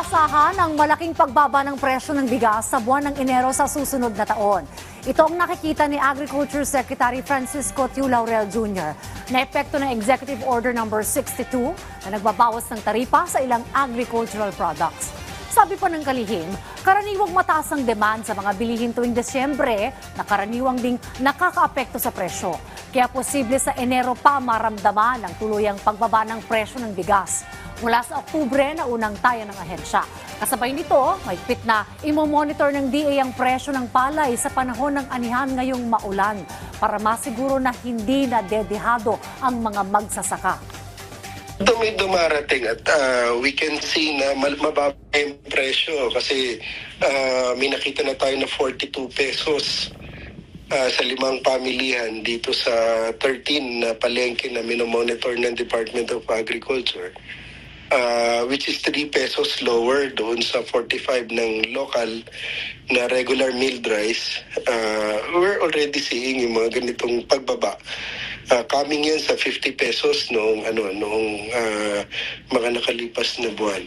Inaasahan ang malaking pagbaba ng presyo ng bigas sa buwan ng Enero sa susunod na taon. Ito ang nakikita ni Agriculture Secretary Francisco Tiu Laurel Jr. na epekto ng Executive Order No. 62 na nagbabawas ng taripa sa ilang agricultural products. Sabi pa ng kalihim, karaniwang mataas ang demand sa mga bilihin tuwing Desyembre na karaniwang ding nakakaapekto sa presyo. Kaya posible sa Enero pa maramdaman ang tuluyang pagbaba ng presyo ng bigas. Mula sa Oktubre na unang taya ng ahensya. Kasabay nito, mahigpit na imomonitor ng DA ang presyo ng palay sa panahon ng anihan ngayong maulan para masiguro na hindi na dedehado ang mga magsasaka. May dumarating at ah, we can see na mababa yung presyo kasi ah, may nakita na tayo na 42 pesos ah, sa limang pamilihan dito sa 13 na palengke na minomonitor ng Department of Agriculture. ah, which is 3 pesos lower doon sa 45 ng local na regular milled rice. Ah, we're already seeing yung mga ganitong pagbaba. Ah, coming yan sa 50 pesos noong ano noong ah, mga nakalipas na buwan.